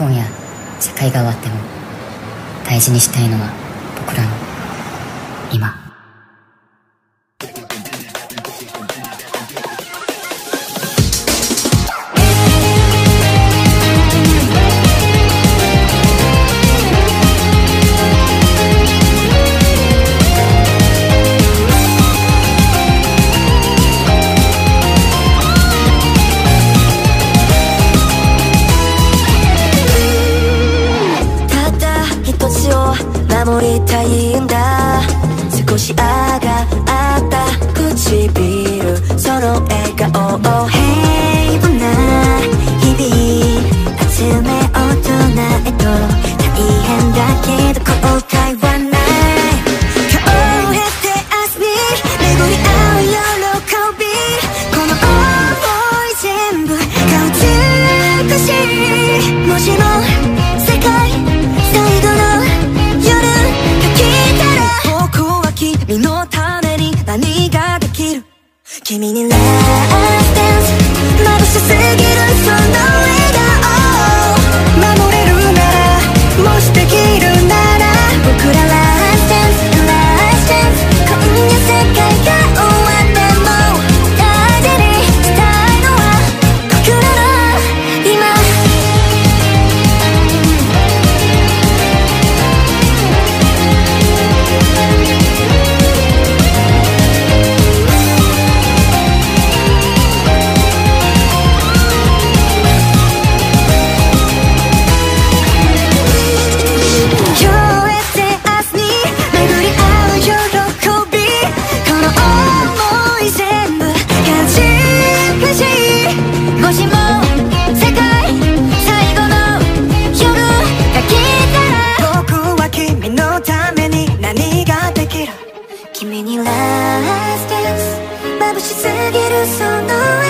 今夜世界が終わっても大事にしたいのは僕らのたいんだ。少しあがった。唇その笑顔を平凡な日々集め大人へと大変だけど後悔はない。顔を減って明日に巡り合う喜びこの想い全部顔尽くし。もしも君にラスダンス眩しすぎるその君にラステンス。眩しすぎるその